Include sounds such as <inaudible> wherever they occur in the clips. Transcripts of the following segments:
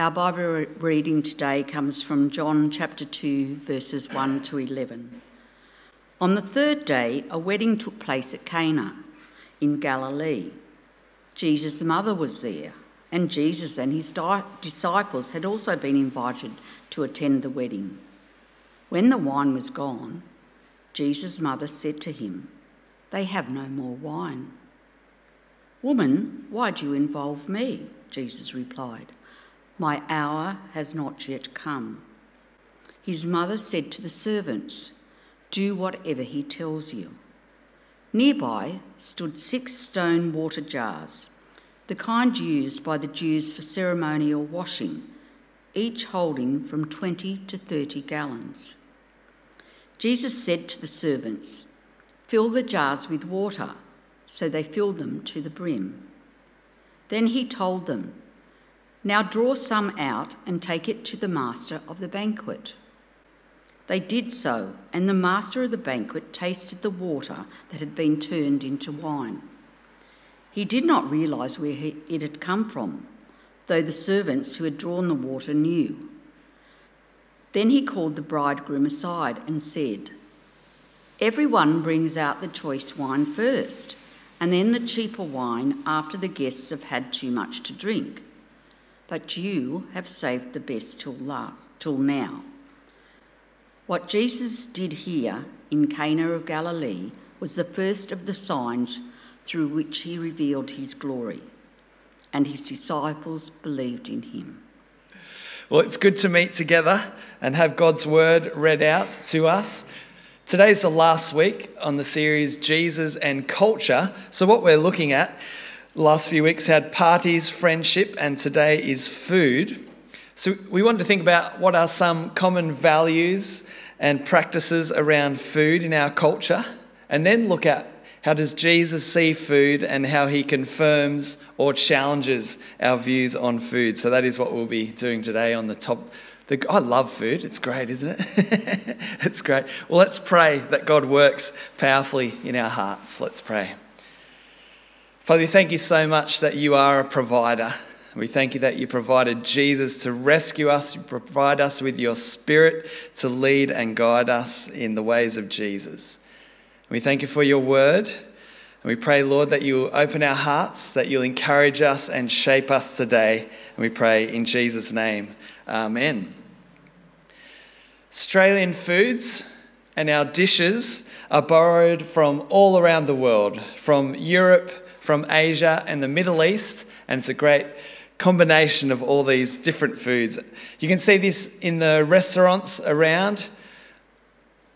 Our Bible reading today comes from John chapter 2, verses 1 to 11. On the third day, a wedding took place at Cana in Galilee. Jesus' mother was there, and Jesus and his di- disciples had also been invited to attend the wedding. When the wine was gone, Jesus' mother said to him, They have no more wine. Woman, why do you involve me? Jesus replied. My hour has not yet come. His mother said to the servants, Do whatever he tells you. Nearby stood six stone water jars, the kind used by the Jews for ceremonial washing, each holding from 20 to 30 gallons. Jesus said to the servants, Fill the jars with water. So they filled them to the brim. Then he told them, now draw some out and take it to the master of the banquet. They did so, and the master of the banquet tasted the water that had been turned into wine. He did not realize where it had come from, though the servants who had drawn the water knew. Then he called the bridegroom aside and said, Everyone brings out the choice wine first, and then the cheaper wine after the guests have had too much to drink but you have saved the best till last till now. What Jesus did here in Cana of Galilee was the first of the signs through which he revealed his glory, and his disciples believed in him. Well, it's good to meet together and have God's word read out to us. Today's the last week on the series Jesus and Culture. So, what we're looking at last few weeks had parties, friendship, and today is food. So we want to think about what are some common values and practices around food in our culture, and then look at how does Jesus see food and how he confirms or challenges our views on food. So that is what we'll be doing today on the top. The, I love food. It's great, isn't it? <laughs> it's great. Well, let's pray that God works powerfully in our hearts. Let's pray. Father, we thank you so much that you are a provider. We thank you that you provided Jesus to rescue us, you provide us with your spirit to lead and guide us in the ways of Jesus. We thank you for your word. And we pray, Lord, that you open our hearts, that you'll encourage us and shape us today. And we pray in Jesus' name. Amen. Australian foods and our dishes are borrowed from all around the world, from Europe from Asia and the Middle East, and it's a great combination of all these different foods. You can see this in the restaurants around,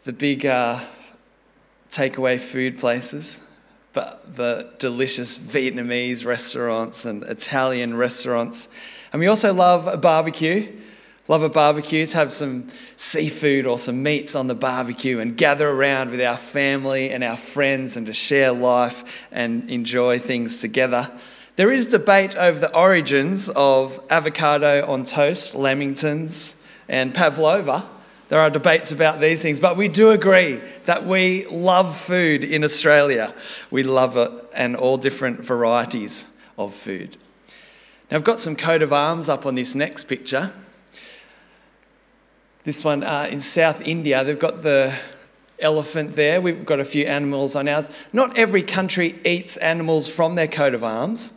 the big uh, takeaway food places, but the delicious Vietnamese restaurants and Italian restaurants. And we also love a barbecue. Love a barbecue, have some seafood or some meats on the barbecue and gather around with our family and our friends and to share life and enjoy things together. There is debate over the origins of avocado on toast, lamingtons, and pavlova. There are debates about these things, but we do agree that we love food in Australia. We love it and all different varieties of food. Now, I've got some coat of arms up on this next picture. This one uh, in South India, they've got the elephant there. We've got a few animals on ours. Not every country eats animals from their coat of arms,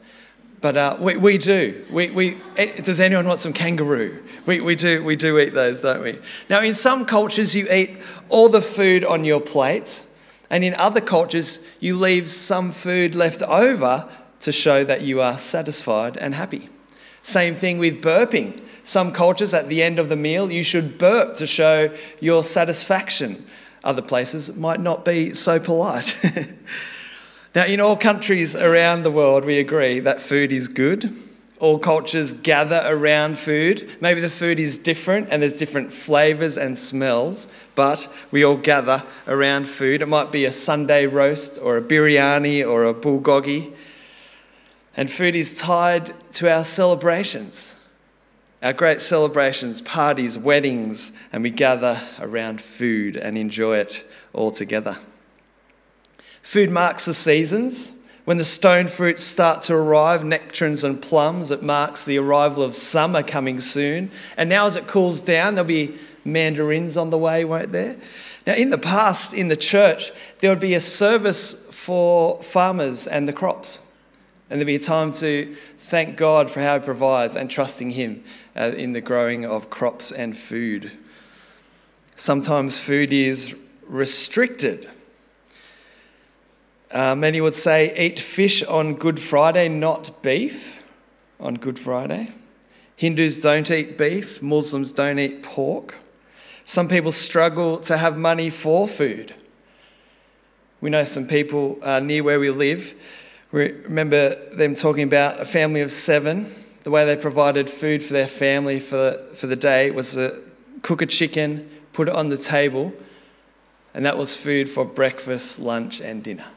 but uh, we, we do. We, we, eh, does anyone want some kangaroo? We, we, do, we do eat those, don't we? Now, in some cultures, you eat all the food on your plate, and in other cultures, you leave some food left over to show that you are satisfied and happy. Same thing with burping. Some cultures, at the end of the meal, you should burp to show your satisfaction. Other places might not be so polite. <laughs> now, in all countries around the world, we agree that food is good. All cultures gather around food. Maybe the food is different and there's different flavours and smells, but we all gather around food. It might be a Sunday roast or a biryani or a bulgogi. And food is tied to our celebrations, our great celebrations, parties, weddings, and we gather around food and enjoy it all together. Food marks the seasons. When the stone fruits start to arrive, nectarines and plums, it marks the arrival of summer coming soon. And now, as it cools down, there'll be mandarins on the way, won't there? Now, in the past, in the church, there would be a service for farmers and the crops. And there'd be a time to thank God for how He provides and trusting Him uh, in the growing of crops and food. Sometimes food is restricted. Uh, many would say eat fish on Good Friday, not beef on Good Friday. Hindus don't eat beef, Muslims don't eat pork. Some people struggle to have money for food. We know some people uh, near where we live. We remember them talking about a family of seven. The way they provided food for their family for, for the day was to cook a chicken, put it on the table, and that was food for breakfast, lunch, and dinner.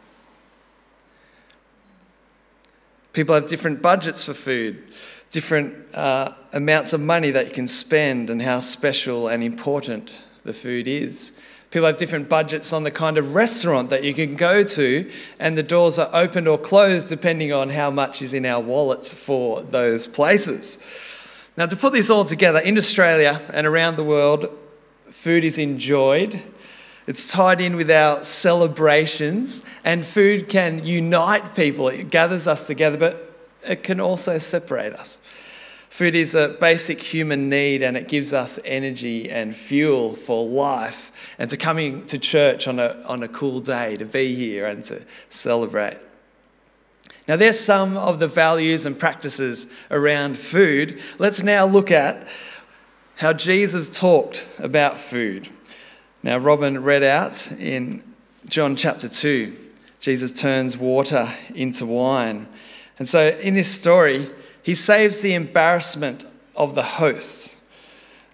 People have different budgets for food, different uh, amounts of money that you can spend, and how special and important the food is. People have different budgets on the kind of restaurant that you can go to, and the doors are opened or closed depending on how much is in our wallets for those places. Now, to put this all together, in Australia and around the world, food is enjoyed. It's tied in with our celebrations, and food can unite people. It gathers us together, but it can also separate us. Food is a basic human need and it gives us energy and fuel for life and to coming to church on a, on a cool day, to be here and to celebrate. Now, there's some of the values and practices around food. Let's now look at how Jesus talked about food. Now, Robin read out in John chapter 2, Jesus turns water into wine. And so, in this story, he saves the embarrassment of the hosts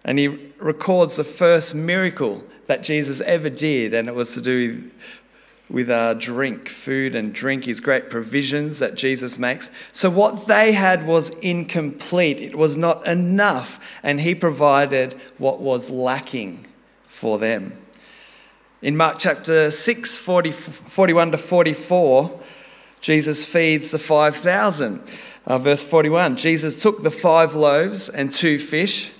and he records the first miracle that Jesus ever did, and it was to do with uh, drink, food and drink, his great provisions that Jesus makes. So, what they had was incomplete, it was not enough, and he provided what was lacking for them. In Mark chapter 6, 40, 41 to 44, Jesus feeds the 5,000. Uh, verse 41 Jesus took the five loaves and two fish,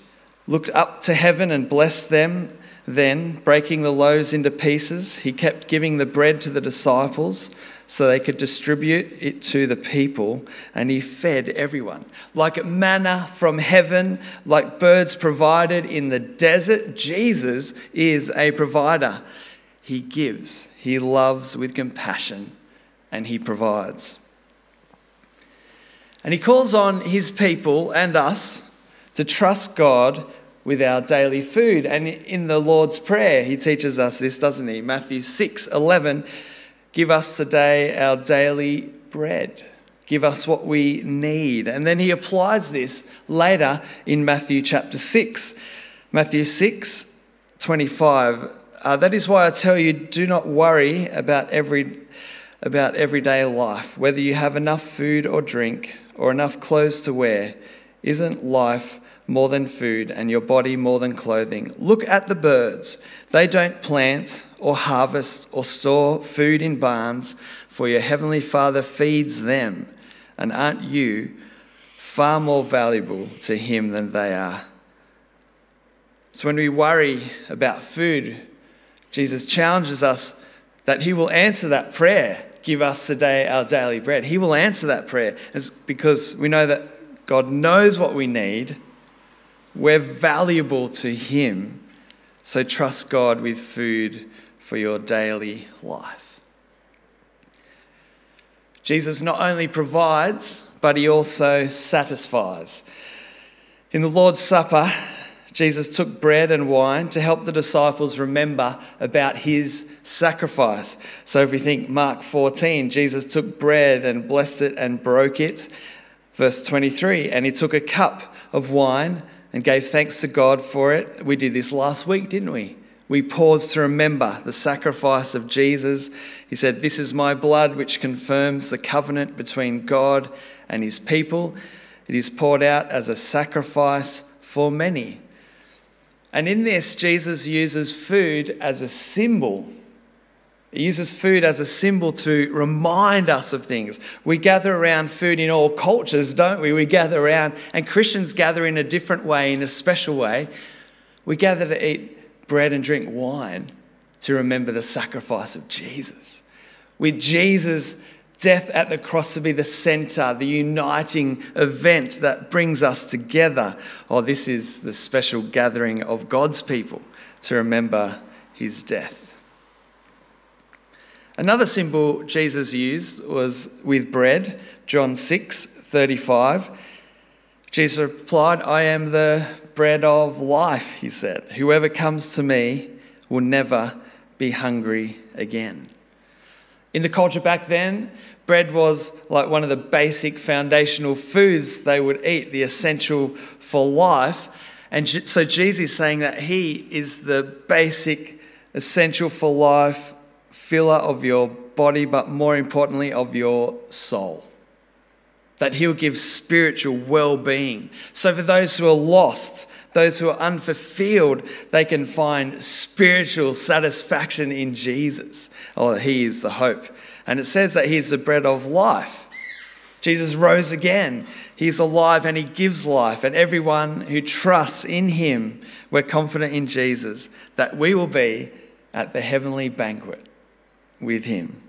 looked up to heaven and blessed them. Then, breaking the loaves into pieces, he kept giving the bread to the disciples so they could distribute it to the people, and he fed everyone. Like manna from heaven, like birds provided in the desert, Jesus is a provider. He gives, he loves with compassion, and he provides. And he calls on his people and us to trust God with our daily food. And in the Lord's Prayer, he teaches us this, doesn't he? Matthew 6 11, give us today our daily bread. Give us what we need. And then he applies this later in Matthew chapter 6. Matthew 6 25. Uh, that is why I tell you, do not worry about every about everyday life, whether you have enough food or drink or enough clothes to wear. Isn't life more than food and your body more than clothing? Look at the birds. They don't plant or harvest or store food in barns, for your heavenly Father feeds them. And aren't you far more valuable to Him than they are? So when we worry about food, Jesus challenges us that He will answer that prayer give us today our daily bread. He will answer that prayer it's because we know that God knows what we need. We're valuable to Him. So trust God with food for your daily life. Jesus not only provides, but He also satisfies. In the Lord's Supper, Jesus took bread and wine to help the disciples remember about his sacrifice. So if we think Mark 14, Jesus took bread and blessed it and broke it. Verse 23, and he took a cup of wine and gave thanks to God for it. We did this last week, didn't we? We paused to remember the sacrifice of Jesus. He said, This is my blood, which confirms the covenant between God and his people. It is poured out as a sacrifice for many. And in this, Jesus uses food as a symbol. He uses food as a symbol to remind us of things. We gather around food in all cultures, don't we? We gather around, and Christians gather in a different way, in a special way. We gather to eat bread and drink wine to remember the sacrifice of Jesus. With Jesus' death at the cross to be the center, the uniting event that brings us together. Oh, this is the special gathering of God's people to remember his death. Another symbol Jesus used was with bread, John 6 35. Jesus replied, I am the bread of life, he said. Whoever comes to me will never be hungry again. In the culture back then, bread was like one of the basic foundational foods they would eat, the essential for life. And so Jesus is saying that he is the basic, essential for life filler of your body, but more importantly, of your soul. That He'll give spiritual well being. So, for those who are lost, those who are unfulfilled, they can find spiritual satisfaction in Jesus. Oh, He is the hope. And it says that He's the bread of life. Jesus rose again. He's alive and He gives life. And everyone who trusts in Him, we're confident in Jesus that we will be at the heavenly banquet with him.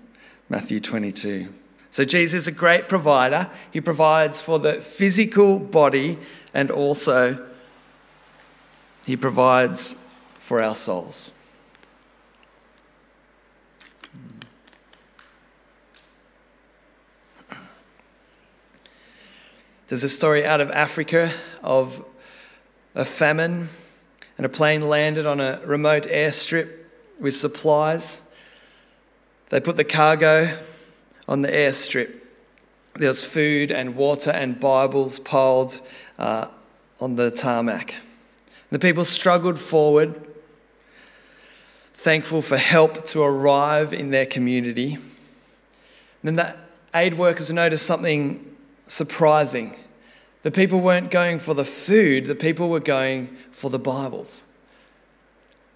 Matthew 22. So, Jesus is a great provider. He provides for the physical body and also he provides for our souls. There's a story out of Africa of a famine, and a plane landed on a remote airstrip with supplies. They put the cargo on the airstrip. There was food and water and Bibles piled uh, on the tarmac. The people struggled forward, thankful for help to arrive in their community. And then the aid workers noticed something surprising. The people weren't going for the food, the people were going for the Bibles.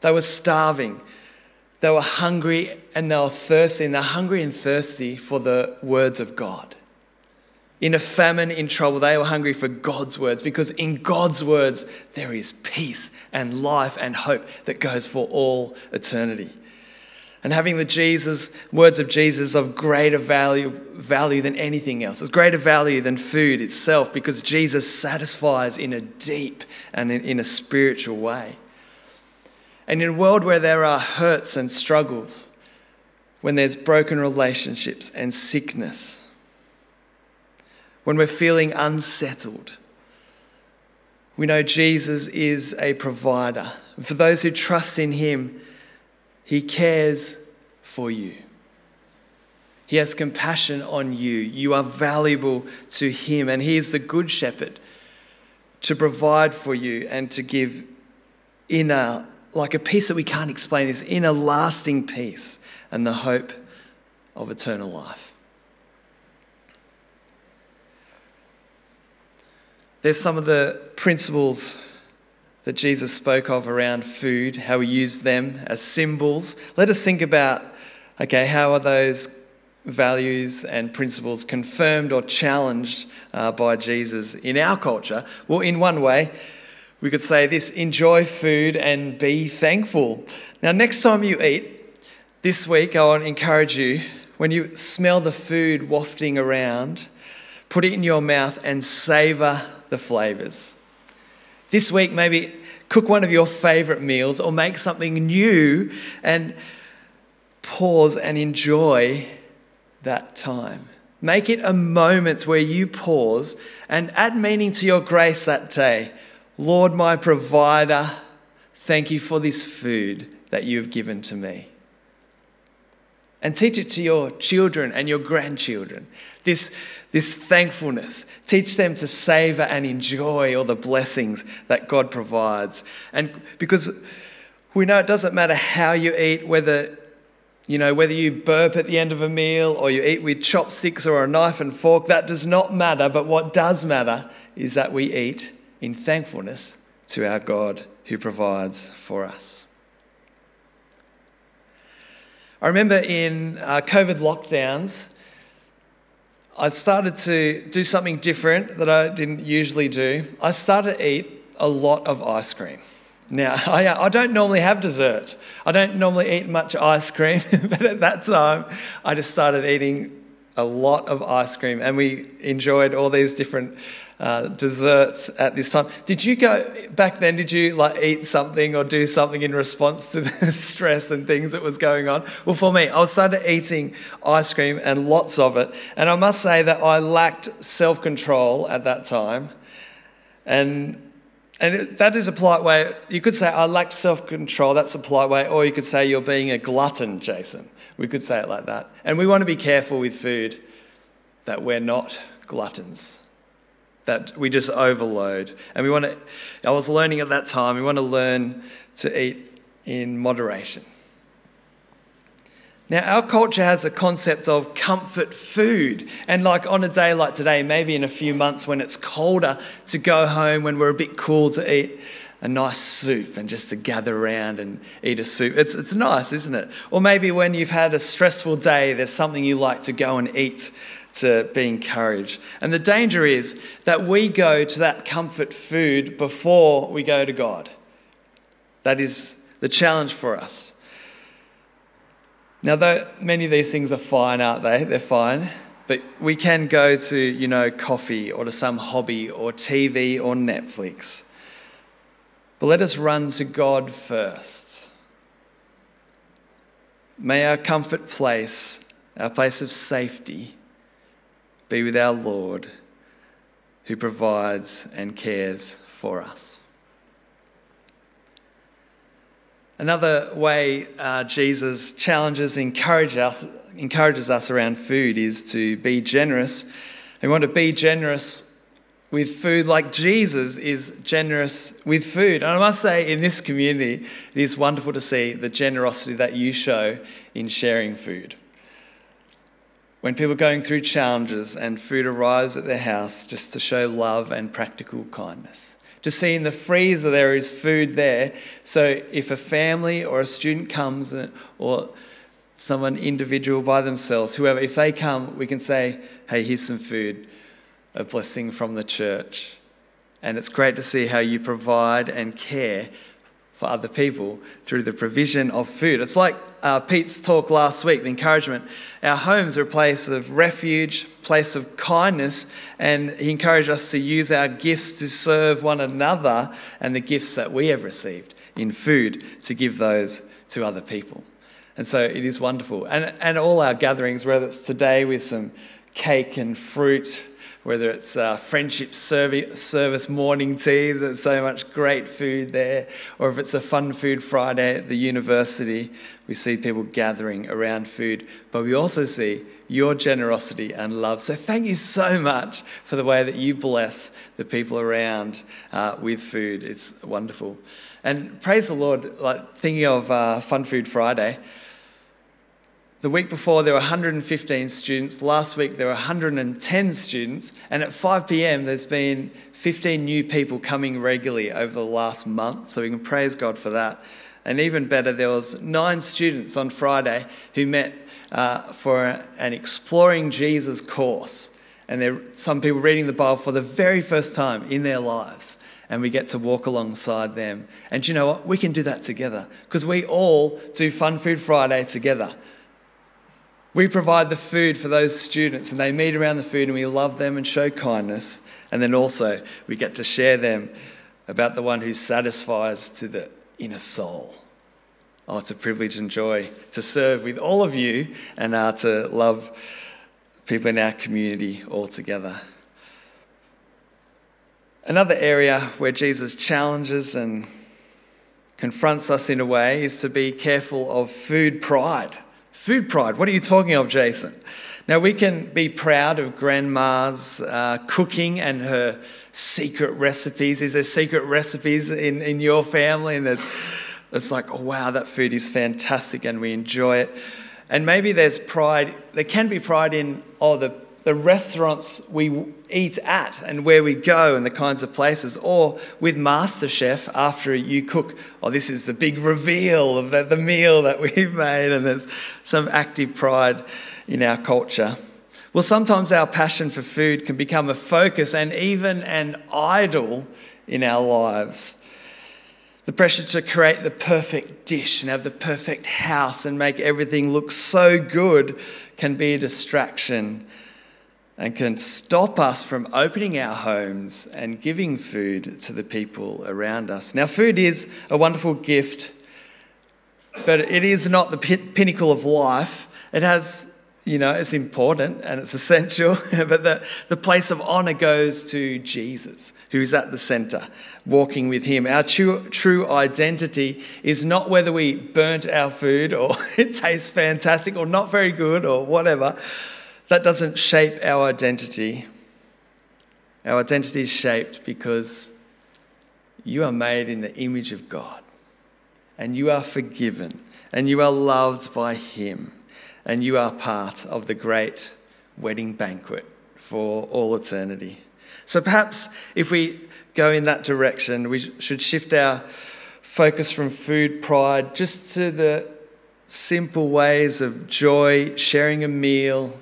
They were starving. They were hungry and they were thirsty, and they're hungry and thirsty for the words of God. In a famine, in trouble, they were hungry for God's words because in God's words there is peace and life and hope that goes for all eternity. And having the Jesus words of Jesus of greater value, value than anything else. It's greater value than food itself because Jesus satisfies in a deep and in, in a spiritual way. And in a world where there are hurts and struggles, when there's broken relationships and sickness, when we're feeling unsettled, we know Jesus is a provider. For those who trust in Him, He cares for you. He has compassion on you. You are valuable to Him, and He is the Good Shepherd to provide for you and to give inner like a peace that we can't explain, this inner lasting peace and the hope of eternal life. There's some of the principles that Jesus spoke of around food, how he used them as symbols. Let us think about okay, how are those values and principles confirmed or challenged uh, by Jesus in our culture? Well, in one way, we could say this enjoy food and be thankful. Now, next time you eat, this week, I want to encourage you when you smell the food wafting around, put it in your mouth and savor the flavors. This week, maybe cook one of your favorite meals or make something new and pause and enjoy that time. Make it a moment where you pause and add meaning to your grace that day. Lord, my provider, thank you for this food that you have given to me. And teach it to your children and your grandchildren. This, this thankfulness. Teach them to savor and enjoy all the blessings that God provides. And because we know it doesn't matter how you eat, whether you know, whether you burp at the end of a meal or you eat with chopsticks or a knife and fork, that does not matter. But what does matter is that we eat in thankfulness to our God who provides for us. I remember in uh, COVID lockdowns, I started to do something different that I didn't usually do. I started to eat a lot of ice cream. Now, <laughs> I, I don't normally have dessert. I don't normally eat much ice cream, <laughs> but at that time, I just started eating a lot of ice cream and we enjoyed all these different uh, desserts at this time. Did you go back then? Did you like eat something or do something in response to <laughs> the stress and things that was going on? Well, for me, I started eating ice cream and lots of it, and I must say that I lacked self control at that time, and. And it, that is a polite way. You could say, I lack self control. That's a polite way. Or you could say, you're being a glutton, Jason. We could say it like that. And we want to be careful with food that we're not gluttons that we just overload. And we want to, I was learning at that time, we want to learn to eat in moderation. Now, our culture has a concept of comfort food. And, like on a day like today, maybe in a few months when it's colder, to go home when we're a bit cool to eat a nice soup and just to gather around and eat a soup. It's, it's nice, isn't it? Or maybe when you've had a stressful day, there's something you like to go and eat to be encouraged. And the danger is that we go to that comfort food before we go to God. That is the challenge for us. Now, though many of these things are fine, aren't they? They're fine. But we can go to, you know, coffee or to some hobby or TV or Netflix. But let us run to God first. May our comfort place, our place of safety, be with our Lord who provides and cares for us. Another way uh, Jesus challenges, encourages us, encourages us around food is to be generous. We want to be generous with food like Jesus is generous with food. And I must say, in this community, it is wonderful to see the generosity that you show in sharing food. When people are going through challenges and food arrives at their house, just to show love and practical kindness. To see in the freezer there is food there. So if a family or a student comes or someone individual by themselves, whoever, if they come, we can say, hey, here's some food, a blessing from the church. And it's great to see how you provide and care for other people through the provision of food. It's like uh, Pete's talk last week, the encouragement. Our homes are a place of refuge, place of kindness, and he encouraged us to use our gifts to serve one another and the gifts that we have received in food to give those to other people. And so it is wonderful. And, and all our gatherings, whether it's today with some cake and fruit, whether it's uh, friendship service morning tea, there's so much great food there, or if it's a fun food Friday at the university, we see people gathering around food. But we also see your generosity and love. So thank you so much for the way that you bless the people around uh, with food. It's wonderful. And praise the Lord, like thinking of uh, Fun Food Friday. The week before, there were 115 students. Last week, there were 110 students. And at 5 pm, there's been 15 new people coming regularly over the last month. So we can praise God for that. And even better, there was nine students on Friday who met uh, for an Exploring Jesus course. And there are some people reading the Bible for the very first time in their lives and we get to walk alongside them. And you know what? We can do that together because we all do Fun Food Friday together. We provide the food for those students, and they meet around the food, and we love them and show kindness. And then also, we get to share them about the one who satisfies to the inner soul. Oh, it's a privilege and joy to serve with all of you and uh, to love people in our community all together. Another area where Jesus challenges and confronts us in a way is to be careful of food pride. Food pride. What are you talking of, Jason? Now, we can be proud of grandma's uh, cooking and her secret recipes. Is there secret recipes in, in your family? And there's, it's like, oh, wow, that food is fantastic and we enjoy it. And maybe there's pride, there can be pride in, oh, the the restaurants we eat at and where we go and the kinds of places, or with MasterChef after you cook, oh, this is the big reveal of the, the meal that <laughs> we've made, and there's some active pride in our culture. Well, sometimes our passion for food can become a focus and even an idol in our lives. The pressure to create the perfect dish and have the perfect house and make everything look so good can be a distraction and can stop us from opening our homes and giving food to the people around us. Now, food is a wonderful gift, but it is not the pinnacle of life. It has, you know, it's important and it's <laughs> essential, but the, the place of honor goes to Jesus, who is at the center, walking with Him. Our true, true identity is not whether we burnt our food or <laughs> it tastes fantastic or not very good or whatever that doesn't shape our identity. Our identity is shaped because you are made in the image of God, and you are forgiven, and you are loved by Him, and you are part of the great wedding banquet for all eternity. So perhaps if we go in that direction, we should shift our focus from food pride just to the simple ways of joy, sharing a meal,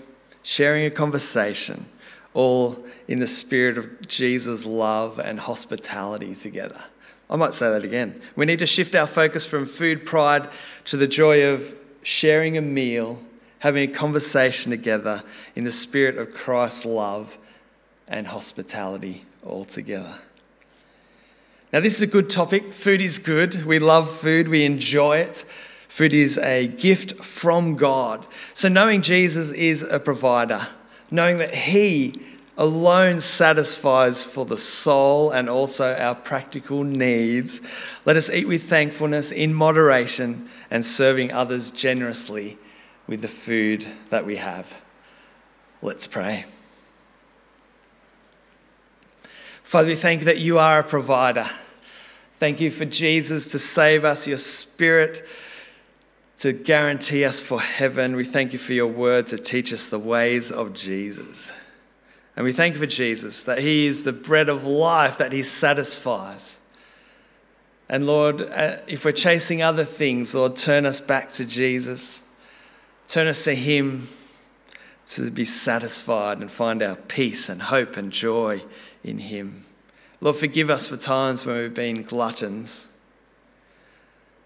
sharing a conversation, all in the spirit of Jesus' love and hospitality together. I might say that again. We need to shift our focus from food pride to the joy of sharing a meal, having a conversation together in the spirit of Christ's love and hospitality all together. Now, this is a good topic. Food is good. We love food, we enjoy it. Food is a gift from God. So, knowing Jesus is a provider, knowing that He alone satisfies for the soul and also our practical needs, let us eat with thankfulness in moderation and serving others generously with the food that we have. Let's pray. Father, we thank you that you are a provider. Thank you for Jesus to save us, your Spirit to guarantee us for heaven. We thank you for your word to teach us the ways of Jesus. And we thank you for Jesus, that he is the bread of life, that he satisfies. And Lord, uh, if we're chasing other things, Lord, turn us back to Jesus. Turn us to him to be satisfied and find our peace and hope and joy in him. Lord, forgive us for times when we've been gluttons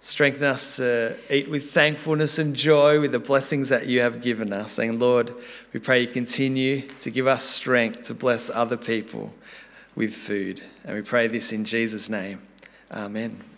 Strengthen us to eat with thankfulness and joy with the blessings that you have given us. And Lord, we pray you continue to give us strength to bless other people with food. And we pray this in Jesus' name. Amen.